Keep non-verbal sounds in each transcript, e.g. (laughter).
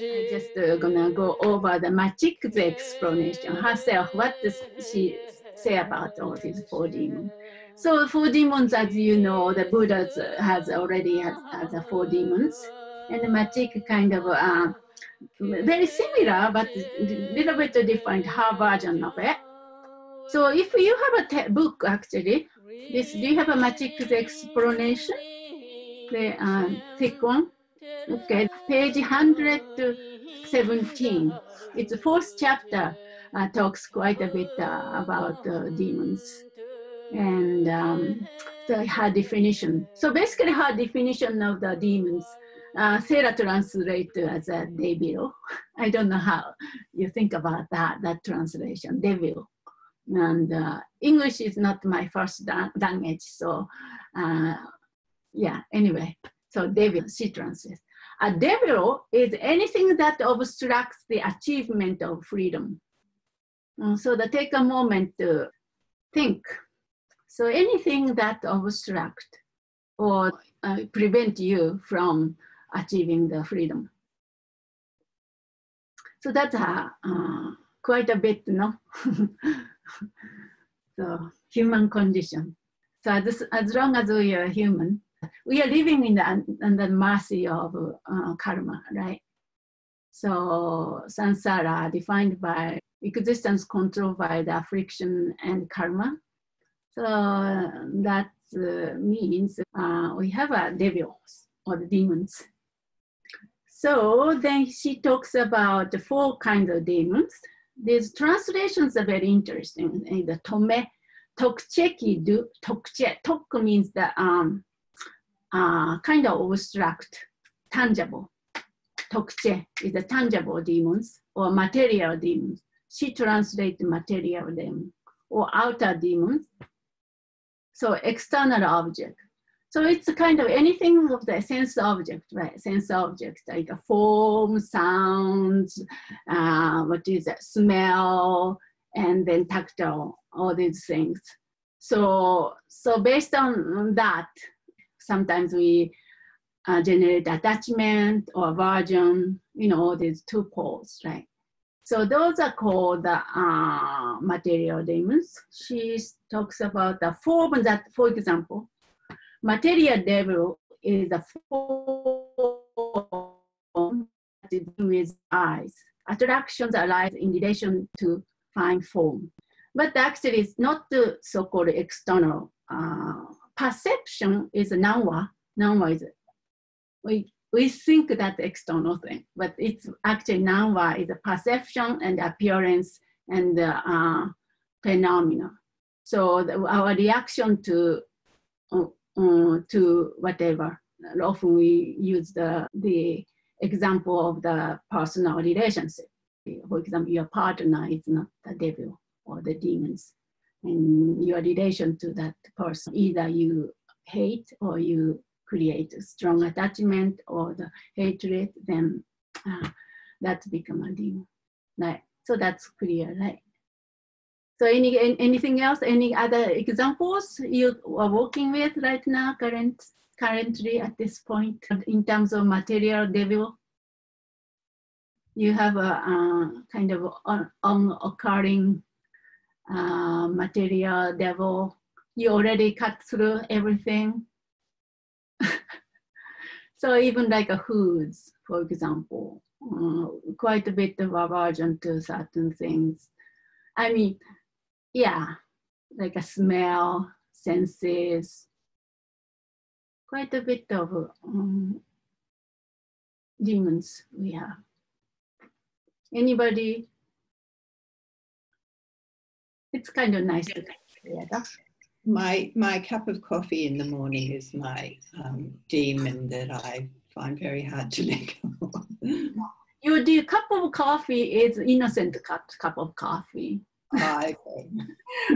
I just uh, gonna go over the Machig's explanation herself. What does she say about all these four demons? So four demons, as you know, the Buddha has already has, has the four demons, and the Machig kind of uh, very similar, but a little bit different, her version of it. So if you have a book, actually, this do you have a Machig explanation? The uh, thick one. Okay, page 117. It's the fourth chapter. Uh, talks quite a bit uh, about uh, demons and um, the, her definition. So basically, her definition of the demons, uh, Sarah translate as a devil. (laughs) I don't know how you think about that, that translation, devil. And uh, English is not my first language, so uh, yeah, anyway, so devil, she translates. A devil is anything that obstructs the achievement of freedom. Uh, so to take a moment to think. So anything that obstructs or uh, prevent you from achieving the freedom. So that's a, uh, quite a bit, no? (laughs) so human condition. So as, as long as we are human, we are living in the, in the mercy of uh, karma, right? So samsara defined by existence controlled by the affliction and karma. So that uh, means uh, we have a devils or the demons. So then she talks about the four kinds of demons. These translations are very interesting. In The tome, tokcheki do, tokche, tok means the um, uh, kind of abstract, tangible. Tokche is the tangible demons or material demons. She translates material demons or outer demons. So external object. So it's kind of anything of the sense object, right? Sense object, like a form, sounds, uh, what is it, smell, and then tactile, all these things. So, so based on that, sometimes we uh, generate attachment or aversion, you know, these two poles, right? So those are called the uh, material demons. She talks about the form that, for example, material devil is a form with eyes. Attractions arise in relation to fine form. But actually, it's not the so-called external uh, perception is nanwa. Nanwa is we we think that external thing, but it's actually nanwa is a perception and appearance and uh, phenomena. So the, our reaction to uh, to whatever. Often we use the the example of the personal relationship. For example, your partner is not the devil or the demons And your relation to that person. Either you hate or you create a strong attachment or the hatred, then uh, that become a demon. Right. So that's clear, right? So any, anything else, any other examples you are working with right now, current, currently at this point in terms of material devil? You have a uh, kind of on, on occurring uh, material devil. You already cut through everything. (laughs) so even like a foods, for example, uh, quite a bit of aversion to certain things. I mean, yeah, like a smell, senses, quite a bit of um, demons we have. Anybody it's kind of nice to together. My my cup of coffee in the morning is my um, demon that I find very hard to (laughs) let go. Your cup of coffee is innocent cup, cup of coffee. Ah, okay.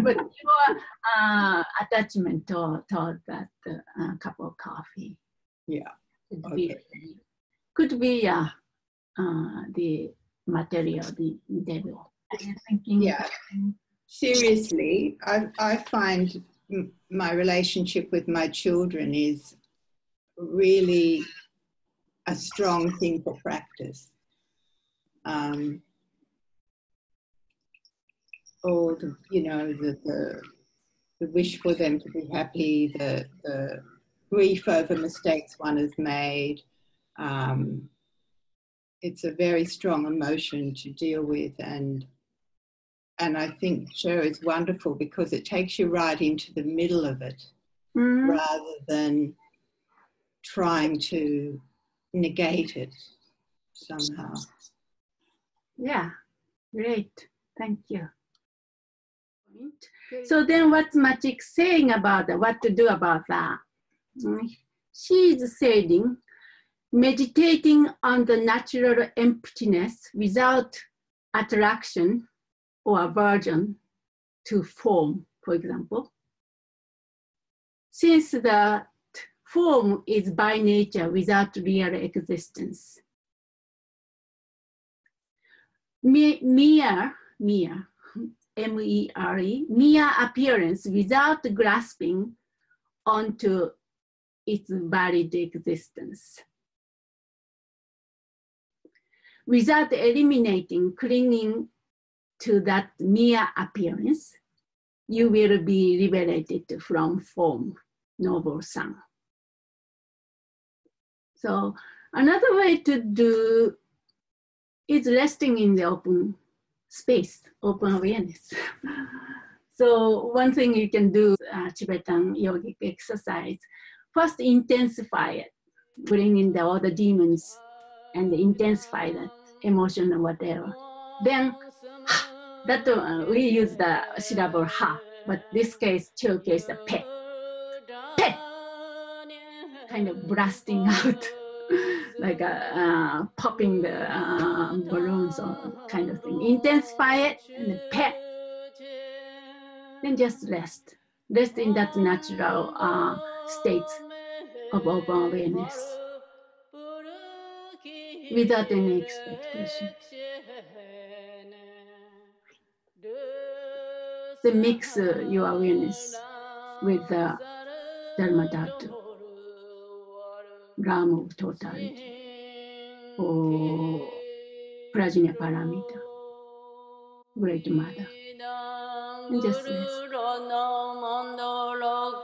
but your uh, attachment to, to that uh, cup of coffee. Yeah. Could okay. be, could be uh, uh, the material, the devil. Thinking? Yeah seriously, I, I find m- my relationship with my children is really a strong thing for practice. Um, all the, you know, the, the, the wish for them to be happy, the, the grief over mistakes one has made. Um, it's a very strong emotion to deal with and and I think Chö is wonderful because it takes you right into the middle of it Mm. rather than trying to negate it somehow. Yeah, great. Thank you. So then what's Machig saying about that? What to do about that? Mm, She is saying, meditating on the natural emptiness without attraction or aversion to form, for example. Since the form is by nature without real existence. Me- Mere, mere, M-E-R-E, mere appearance without grasping onto its valid existence. Without eliminating clinging to that mere appearance, you will be liberated from form, noble son. So another way to do is resting in the open space, open awareness. (laughs) so one thing you can do, uh, Tibetan yogic exercise, first intensify it, bring in the, all the demons and intensify that emotion or whatever. Then (sighs) that uh, we use the syllable ha, but this case, Chö case the pe, pe, kind of blasting (laughs) out, (laughs) like a, uh, popping the uh, balloons or kind of thing. Intensify it and then pe, then just rest. Rest in that natural uh, state of open awareness without any expectation. Then mix uh, your awareness with the Dharma Dhatu, Ram of totality, or Prajna Paramita, Great Mother. And just rest. Mandala